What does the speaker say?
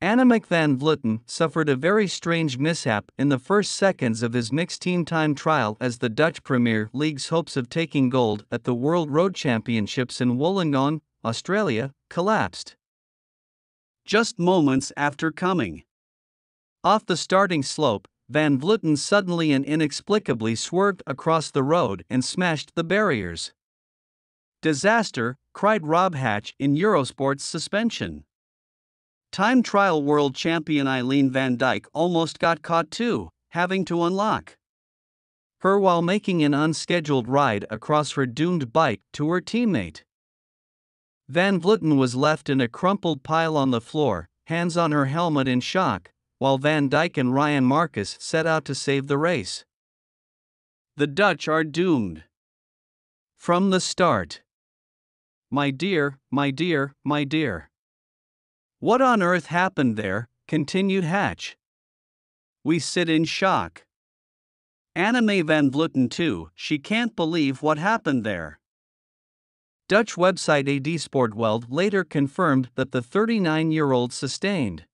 Annemiek van Vleuten suffered a very strange mishap in the first seconds of his mixed team time trial as the Dutch Premier League's hopes of taking gold at the World Road Championships in Wollongong, Australia, collapsed. Just moments after coming off the starting slope, Van Vleuten suddenly and inexplicably swerved across the road and smashed the barriers. Disaster, cried Rob Hatch in Eurosport's suspension. Time trial world champion Eileen van Dijk almost got caught too, having to unlock her while making an unscheduled ride across her doomed bike to her teammate. Van Vleuten was left in a crumpled pile on the floor, hands on her helmet in shock, while Van Dijk and Ryan Marcus set out to save the race. The Dutch are doomed. From the start. My dear, my dear, my dear. What on earth happened there? continued Hatch. We sit in shock. Annemiek van Vleuten too, she can't believe what happened there. Dutch website AD Sportwereld later confirmed that the 39 year old sustained